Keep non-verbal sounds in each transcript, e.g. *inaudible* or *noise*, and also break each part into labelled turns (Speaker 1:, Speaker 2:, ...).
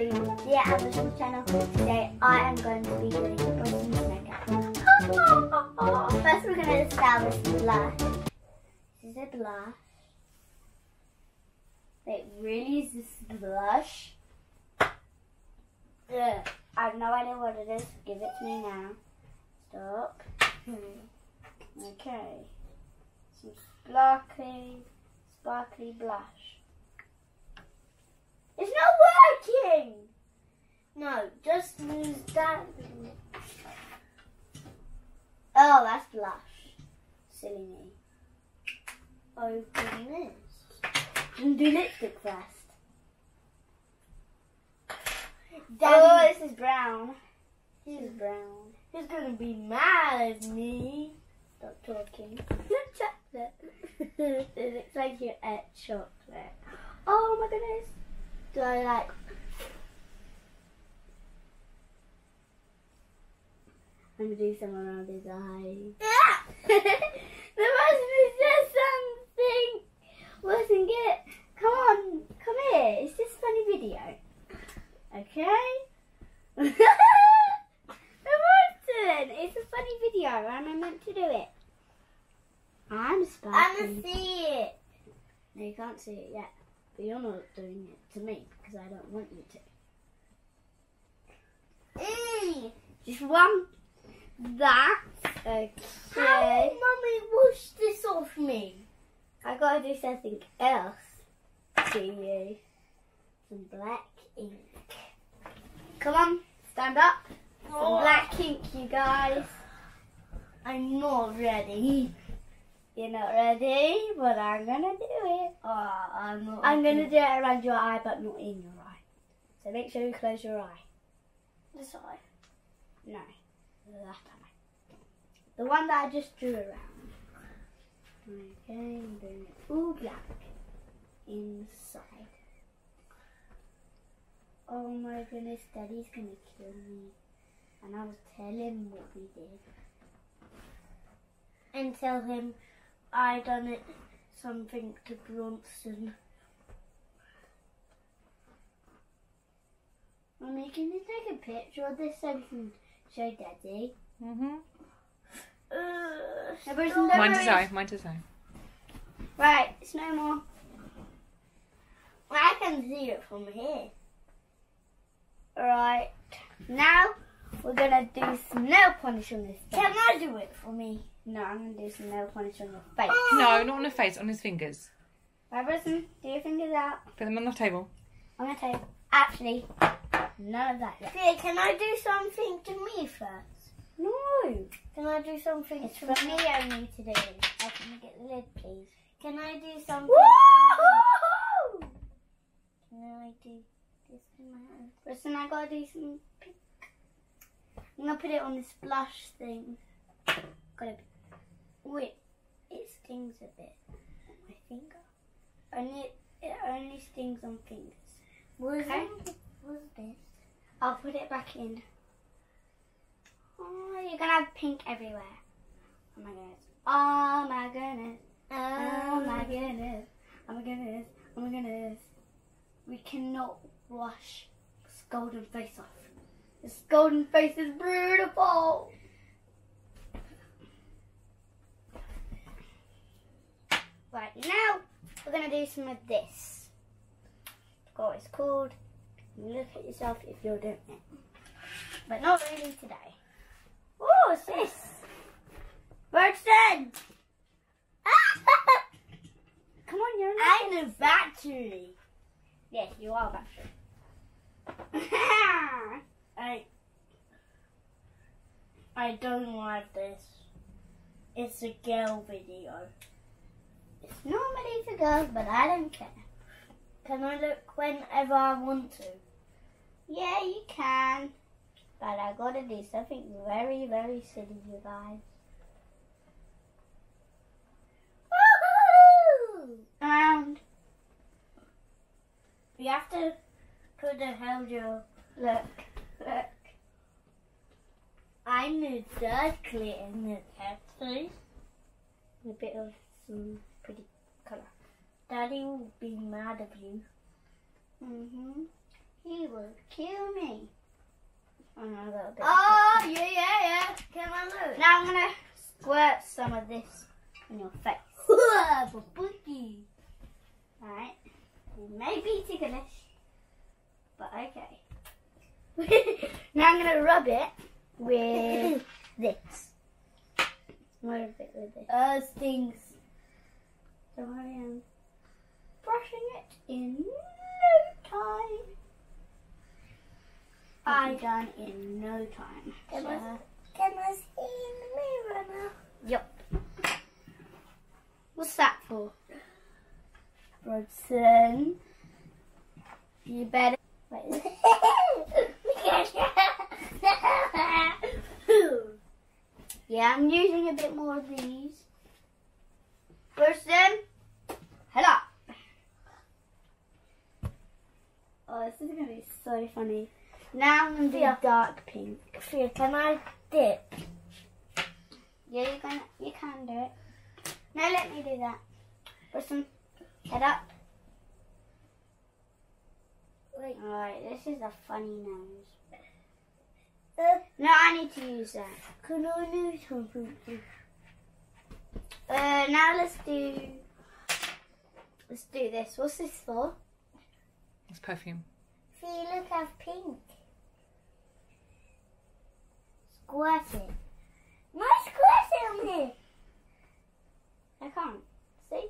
Speaker 1: to Dear Amber's channel. Today I am going to be doing Bronson's *laughs* makeup. First we're going to establish blush. This is a blush. Wait, really is this blush? Ugh, I have no idea what it is. Give it to me now. Stop. Hmm. Okay. Some sparkly, sparkly blush. It's not working! No, just use that. Oh, that's blush. Silly me. Open this. And do lipstick first. oh, this is brown. This is brown.
Speaker 2: He's gonna be mad at me.
Speaker 1: Stop talking. Look, chocolate. *laughs* it looks like you ate chocolate. Oh my goodness. Do I like? I'm gonna do some around his eyes. the person said something. Wasn't it? Come on, come here. It's just a funny video. Okay. *laughs* It's a funny video, and I meant to do it. I'm
Speaker 2: I'm
Speaker 1: sparkling.
Speaker 2: gonna see it.
Speaker 1: No, you can't see it yet. But you're not doing it to me because I don't want you to.
Speaker 2: Mm.
Speaker 1: Just one. That. Okay.
Speaker 2: How, mummy, wash this off me?
Speaker 1: I gotta do something else to you. Some black ink. Come on, stand up. Some
Speaker 2: Oh,
Speaker 1: black ink, you guys.
Speaker 2: I'm not ready.
Speaker 1: You're not ready, but I'm gonna do it.
Speaker 2: Oh, I'm not.
Speaker 1: I'm gonna do it around your eye, but not in your eye. So make sure you close your eye.
Speaker 2: this eye.
Speaker 1: No, that eye. The one that I just drew around. Okay, I'm doing it all black inside. Oh my goodness, Daddy's gonna kill me. And I'll tell him what we did.
Speaker 2: And tell him I done it something to Bronson.
Speaker 1: Mommy, can you take a picture of this so we can show Daddy?
Speaker 3: Mm-hmm.
Speaker 2: Uh,
Speaker 1: No, but it's
Speaker 2: stop.
Speaker 1: no-
Speaker 3: Mine to
Speaker 1: worries.
Speaker 3: say, mine to say.
Speaker 1: Right, it's no more.
Speaker 2: I can see it from here.
Speaker 1: Right, now we're gonna do some nail polish on this. face.
Speaker 2: Can I do it for me?
Speaker 1: No, I'm gonna do some nail polish on your face.
Speaker 3: No, not on his face, on his fingers.
Speaker 1: Right, Bronson, do your fingers out.
Speaker 3: Put them on the table.
Speaker 1: On the gonna tell you. Actually, none of that yet.
Speaker 2: Theia, can I do something to me first?
Speaker 1: No,
Speaker 2: Can I do something
Speaker 1: it's
Speaker 2: to
Speaker 1: for me only to do. I can you get the lid, please.
Speaker 2: Can I do something?
Speaker 1: Woo!
Speaker 2: Can I do this in my hand?
Speaker 1: Bronson, I gotta do some pink. I'm gonna put it on this blush thing. Gotta be. Wait, it stings a bit on my finger. Only it only stings on fingers. Okay.
Speaker 2: it? What's this?
Speaker 1: I'll put it back in. Oh, you're gonna have pink everywhere. Oh my goodness. Oh my goodness. Oh my oh. goodness. Oh my goodness. Oh my goodness. We cannot wash this golden face off. This golden face is beautiful. Right, now we're gonna do some of this. Forgot what it's called. Look at yourself if you're doing it. But not really today. Oh, what's this? Bronson! *laughs* Come on, you're not I'm
Speaker 2: a battery.
Speaker 1: Yes, you are a battery. *laughs*
Speaker 2: I I don't like this. It's a girl video.
Speaker 1: Normally for girls, but I don't care.
Speaker 2: Can I look whenever I want to?
Speaker 1: Yeah, you can. But I gotta do something very, very silly, you guys. Around.
Speaker 2: You have to put the helder.
Speaker 1: Look, look.
Speaker 2: I'm the dirt clear in the battery.
Speaker 1: A bit of some.
Speaker 2: Daddy will be mad at you.
Speaker 1: Mm-hmm. He will kill me. Oh, no, a little bit.
Speaker 2: Oh, yeah, yeah, yeah. Can I look?
Speaker 1: Now I'm gonna squirt some of this in your face. *laughs*
Speaker 2: Boogie.
Speaker 1: Alright. It may be ticklish, but okay. *laughs* now I'm gonna rub it with *laughs* this. Rub it with this.
Speaker 2: Uh, stings.
Speaker 1: So I am brushing it in no time. I'll done in no time.
Speaker 2: Can
Speaker 1: So-
Speaker 2: I, can I see in the mirror now?
Speaker 1: Yep. What's that for? Bronson. You better. Wait. *laughs* yeah, I'm using a bit more of these. Bronson. Hello. This is gonna be so funny. Now I'm gonna do
Speaker 2: Yeah.
Speaker 1: dark pink.
Speaker 2: Theia, can I dip?
Speaker 1: Yeah, you can. You can do it. No, let me do that. Listen, head up.
Speaker 2: Wait.
Speaker 1: Alright, this is a funny nose.
Speaker 2: Uh,
Speaker 1: No, I need to use that.
Speaker 2: can I do something?
Speaker 1: Uh, now let's do. Let's do this. What's this for?
Speaker 3: It's perfume.
Speaker 2: See, look, have pink.
Speaker 1: Squirt it.
Speaker 2: My squirt on here.
Speaker 1: I can't. See?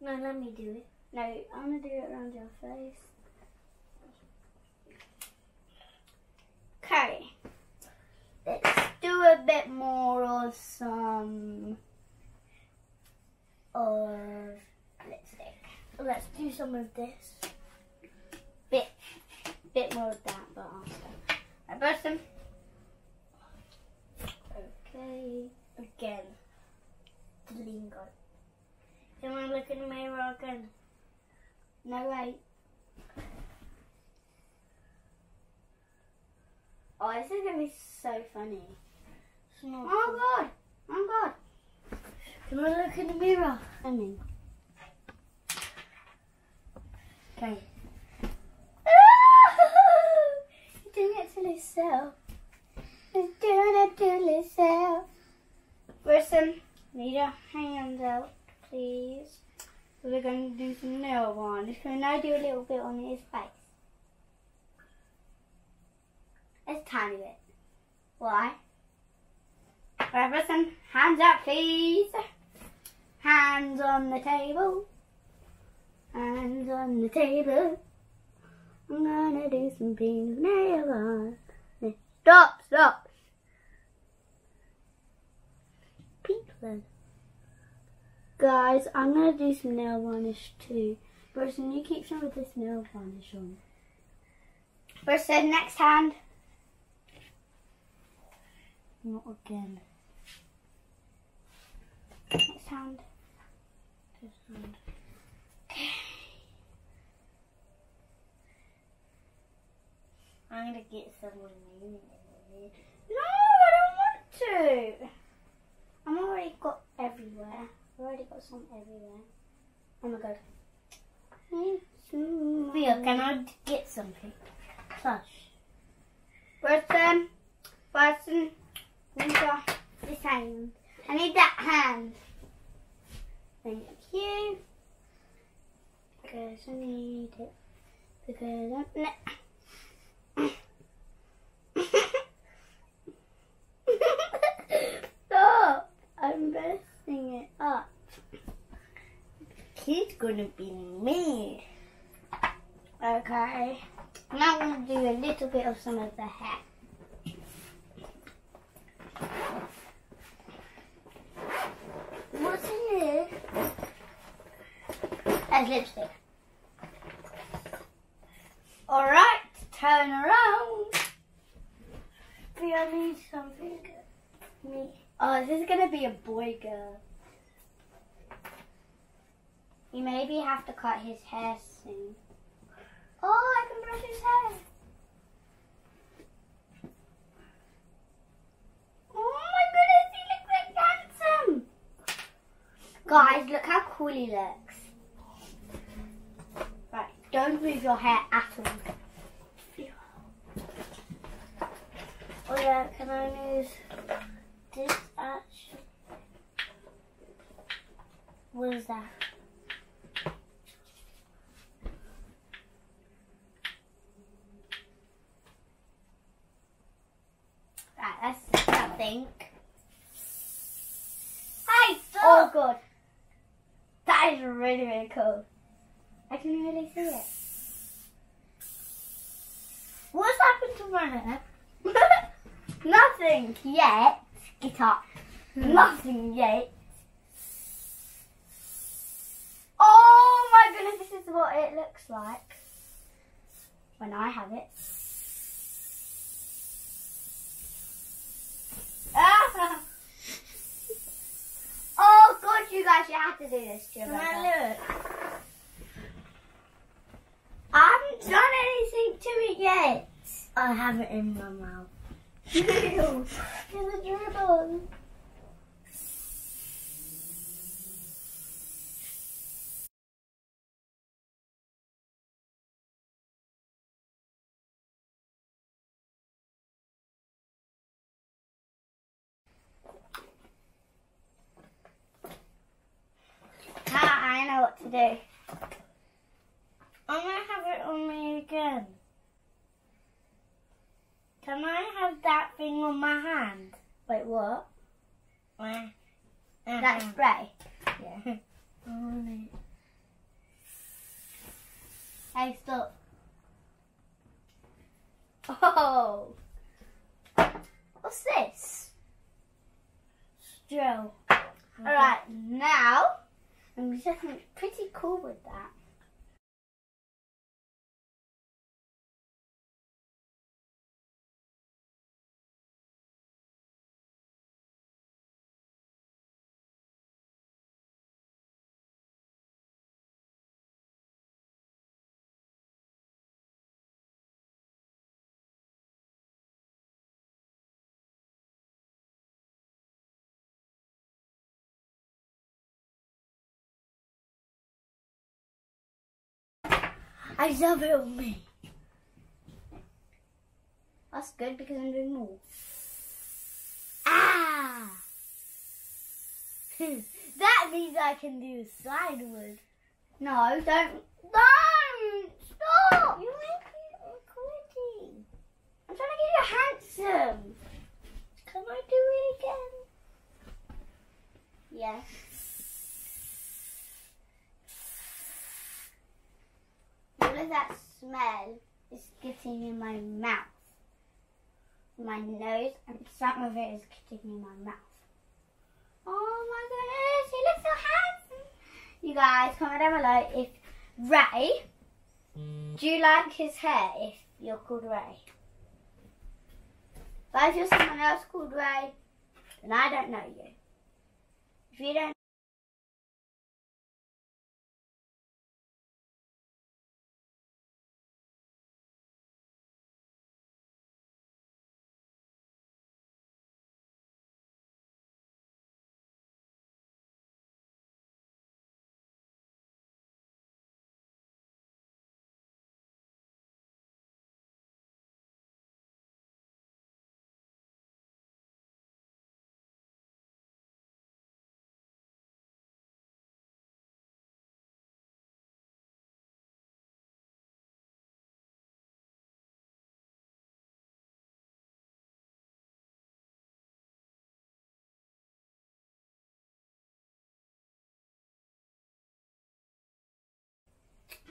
Speaker 2: No, let me do it.
Speaker 1: No, I'm gonna do it around your face. Okay. Let's do a bit more of some of lipstick.
Speaker 2: Let's do some of this.
Speaker 1: Bit, bit more of that, but after. I brush them. Okay.
Speaker 2: Again. The lingo. Can I look in the mirror again?
Speaker 1: No wait. Oh, this is gonna be so funny. Oh god! Oh god!
Speaker 2: Can I look in the mirror?
Speaker 1: I mean.
Speaker 2: Okay.
Speaker 1: He's doing it to himself. He's doing it to himself. Listen, need your hands out, please. We're going to do some nail varnish. Can I do a little bit on his face? A tiny bit. Why? Right, listen, hands out, please. Hands on the table. Hands on the table. I'm gonna do some pink nail varnish. Stop, stop. Then. Guys, I'm gonna do some nail varnish too. Person, you keep some of this nail varnish on. Person, next hand.
Speaker 2: Not again.
Speaker 1: Next hand.
Speaker 2: This hand. I'm gonna get someone new.
Speaker 1: No, I don't want to. I'm already got everywhere. I've already got some everywhere. Oh my god.
Speaker 2: Theia, can I get something? Plush.
Speaker 1: Person, person, your, this hand. I need that hand. Thank you. Because I need it. Because I'm. Stop! I'm messing it up.
Speaker 2: He's gonna be me.
Speaker 1: Okay. Now I'm to do a little bit of some of the hair.
Speaker 2: What's in here?
Speaker 1: That's lipstick. Alright, turn around.
Speaker 2: Theia, I need something. Me.
Speaker 1: Oh, this is to be a boy girl. You maybe have to cut his hair soon. Oh, I can brush his hair. Oh my goodness, he looks handsome. Guys, look how cool he looks. Right, Don't move your hair at all.
Speaker 2: Oh yeah, can I use this actually? What is that?
Speaker 1: Right, that's nothing.
Speaker 2: Hey,
Speaker 1: Oh
Speaker 2: stop!
Speaker 1: god. That is really, really cool. I can really see it.
Speaker 2: What's happened to my hair?
Speaker 1: Nothing yet. Get up. Nothing yet. Oh my goodness, this is what it looks like when I have it. Ah. *laughs* Oh god, you guys, you have to do this to your
Speaker 2: Can. I look?
Speaker 1: I haven't done anything to it yet.
Speaker 2: I have it in my mouth.
Speaker 1: Ew, There's a dribble. Ah, I know what to do.
Speaker 2: I'm gonna have it on me again. Can I have that thing on my hand?
Speaker 1: Wait, what?
Speaker 2: Uh,
Speaker 1: That
Speaker 2: uh-huh.
Speaker 1: spray.
Speaker 2: Yeah. *laughs* It.
Speaker 1: Hey, stop. Oh. What's this?
Speaker 2: Joe.
Speaker 1: Alright, now I'm definitely pretty cool with that.
Speaker 2: I love it on me.
Speaker 1: That's good because I'm doing more.
Speaker 2: Ah! *laughs* that means I can do sideways.
Speaker 1: No, don't. Don't! Stop!
Speaker 2: You make it recording.
Speaker 1: I'm trying to get you handsome.
Speaker 2: Can I do it again?
Speaker 1: Yes. That smell is getting in my mouth. My nose and some of it is getting in my mouth. Oh my goodness, you look so handsome. You guys, comment down below if Ray, do you like his hair if you're called Ray? But if you're someone else called Ray, then I don't know you. If you don't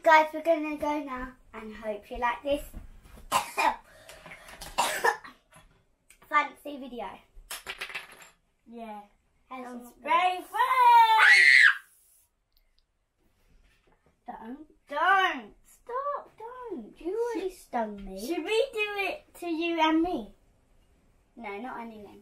Speaker 1: Guys, we're gonna go now and hope you like this *coughs* fancy video.
Speaker 2: Yeah. Sounds
Speaker 1: some-
Speaker 2: very fun!
Speaker 1: Don't.
Speaker 2: Don't.
Speaker 1: Stop, don't. You already stung me.
Speaker 2: Should we do it to you and me?
Speaker 1: No, not anything.